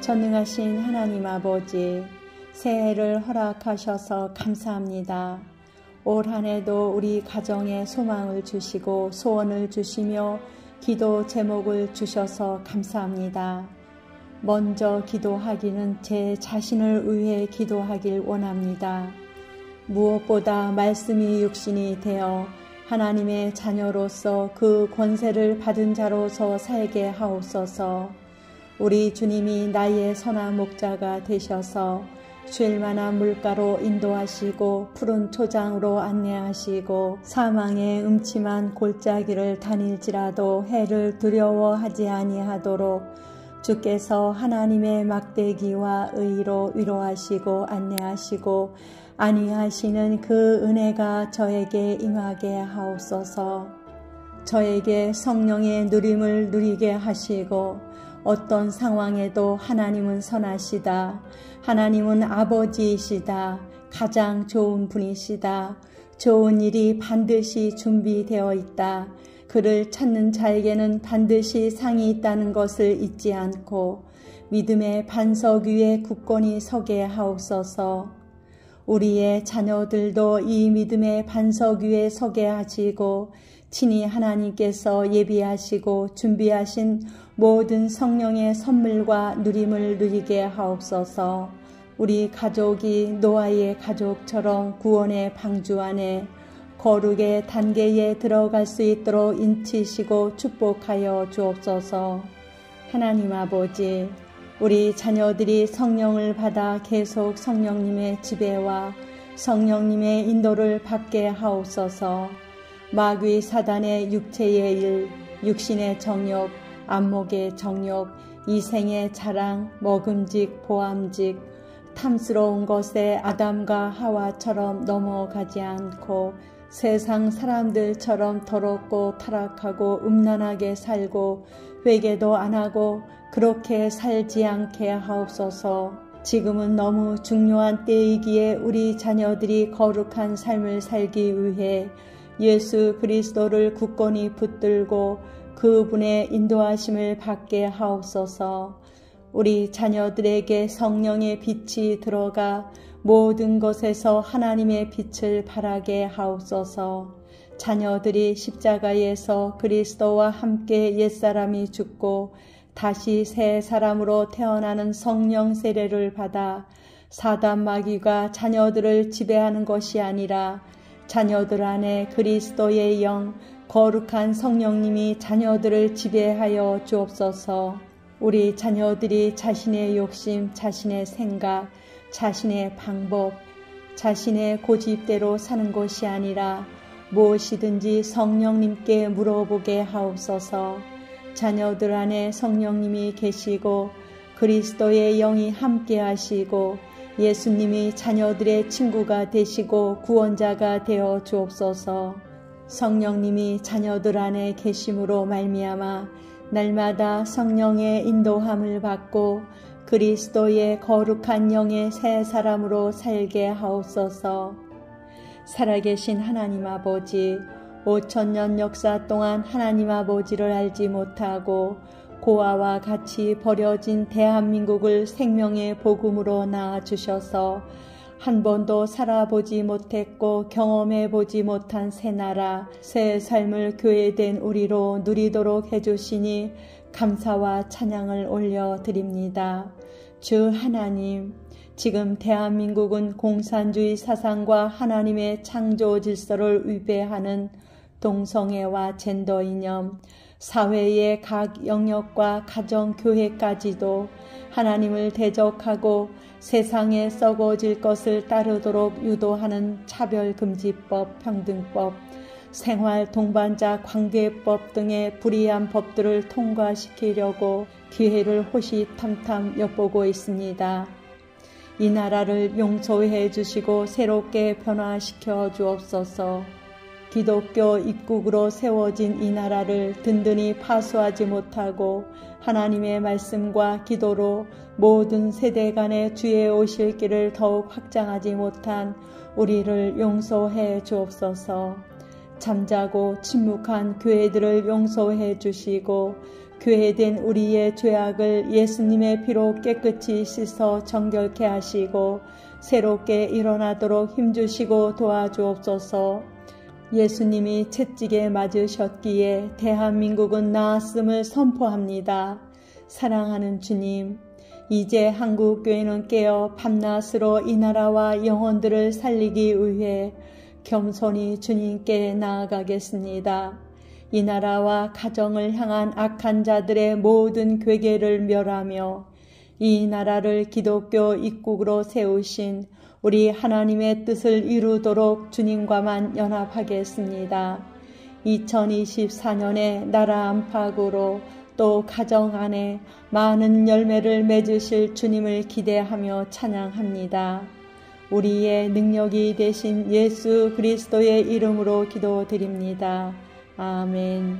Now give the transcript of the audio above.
전능하신 하나님 아버지, 새해를 허락하셔서 감사합니다. 올 한 해도 우리 가정에 소망을 주시고 소원을 주시며 기도 제목을 주셔서 감사합니다. 먼저 기도하기는 제 자신을 위해 기도하길 원합니다. 무엇보다 말씀이 육신이 되어 하나님의 자녀로서 그 권세를 받은 자로서 살게 하옵소서. 우리 주님이 나의 선한 목자가 되셔서 쉴 만한 물가로 인도하시고 푸른 초장으로 안내하시고 사망의 음침한 골짜기를 다닐지라도 해를 두려워하지 아니하도록 주께서 하나님의 막대기와 의로 위로하시고 안내하시고 아니하시는 그 은혜가 저에게 임하게 하옵소서. 저에게 성령의 누림을 누리게 하시고 어떤 상황에도 하나님은 선하시다. 하나님은 아버지이시다. 가장 좋은 분이시다. 좋은 일이 반드시 준비되어 있다. 그를 찾는 자에게는 반드시 상이 있다는 것을 잊지 않고 믿음의 반석 위에 굳건히 서게 하옵소서. 우리의 자녀들도 이 믿음의 반석 위에 서게 하시고 친히 하나님께서 예비하시고 준비하신 모든 성령의 선물과 누림을 누리게 하옵소서. 우리 가족이 노아의 가족처럼 구원의 방주 안에 거룩의 단계에 들어갈 수 있도록 인치시고 축복하여 주옵소서. 하나님 아버지, 우리 자녀들이 성령을 받아 계속 성령님의 지배와 성령님의 인도를 받게 하옵소서. 마귀 사단의 육체의 일, 육신의 정욕, 안목의 정욕, 이생의 자랑, 먹음직, 보암직, 탐스러운 것에 아담과 하와처럼 넘어가지 않고 세상 사람들처럼 더럽고 타락하고 음란하게 살고 회개도 안 하고 그렇게 살지 않게 하옵소서. 지금은 너무 중요한 때이기에 우리 자녀들이 거룩한 삶을 살기 위해 예수 그리스도를 굳건히 붙들고 그분의 인도하심을 받게 하옵소서. 우리 자녀들에게 성령의 빛이 들어가 모든 것에서 하나님의 빛을 발하게 하옵소서. 자녀들이 십자가에서 그리스도와 함께 옛사람이 죽고 다시 새 사람으로 태어나는 성령 세례를 받아 사단 마귀가 자녀들을 지배하는 것이 아니라 자녀들 안에 그리스도의 영, 거룩한 성령님이 자녀들을 지배하여 주옵소서. 우리 자녀들이 자신의 욕심, 자신의 생각, 자신의 방법, 자신의 고집대로 사는 것이 아니라 무엇이든지 성령님께 물어보게 하옵소서. 자녀들 안에 성령님이 계시고 그리스도의 영이 함께 하시고 예수님이 자녀들의 친구가 되시고 구원자가 되어 주옵소서. 성령님이 자녀들 안에 계심으로 말미암아 날마다 성령의 인도함을 받고 그리스도의 거룩한 영의 새 사람으로 살게 하옵소서. 살아계신 하나님 아버지, 5천년 역사 동안 하나님 아버지를 알지 못하고 고아와 같이 버려진 대한민국을 생명의 복음으로 낳아주셔서 한 번도 살아보지 못했고 경험해 보지 못한 새 나라, 새 삶을 교회된 우리로 누리도록 해주시니 감사와 찬양을 올려드립니다. 주 하나님, 지금 대한민국은 공산주의 사상과 하나님의 창조 질서를 위배하는 동성애와 젠더 이념, 사회의 각 영역과 가정, 교회까지도 하나님을 대적하고 세상에 썩어질 것을 따르도록 유도하는 차별금지법, 평등법, 생활 동반자 관계법 등의 불이한 법들을 통과시키려고 기회를 호시탐탐 엿보고 있습니다. 이 나라를 용서해 주시고 새롭게 변화시켜 주옵소서. 기독교 입국으로 세워진 이 나라를 든든히 파수하지 못하고 하나님의 말씀과 기도로 모든 세대 간의 주의 오실 길을 더욱 확장하지 못한 우리를 용서해 주옵소서. 잠자고 침묵한 교회들을 용서해 주시고 교회된 우리의 죄악을 예수님의 피로 깨끗이 씻어 정결케 하시고 새롭게 일어나도록 힘주시고 도와주옵소서. 예수님이 채찍에 맞으셨기에 대한민국은 나았음을 선포합니다. 사랑하는 주님, 이제 한국교회는 깨어 밤낮으로 이 나라와 영혼들을 살리기 위해 겸손히 주님께 나아가겠습니다. 이 나라와 가정을 향한 악한 자들의 모든 괴계를 멸하며 이 나라를 기독교 입국으로 세우신 우리 하나님의 뜻을 이루도록 주님과만 연합하겠습니다. 2024년에 나라 안팎으로 또 가정 안에 많은 열매를 맺으실 주님을 기대하며 찬양합니다. 우리의 능력이 되신 예수 그리스도의 이름으로 기도드립니다. 아멘.